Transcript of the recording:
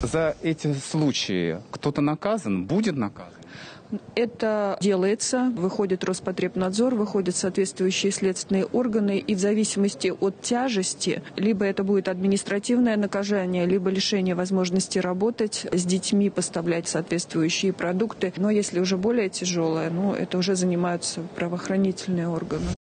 За эти случаи кто-то наказан, будет наказан? Это делается, выходит Роспотребнадзор, выходят соответствующие следственные органы, и в зависимости от тяжести, либо это будет административное наказание, либо лишение возможности работать с детьми, поставлять соответствующие продукты. Но если уже более тяжелое, ну, это уже занимаются правоохранительные органы.